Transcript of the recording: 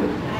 transit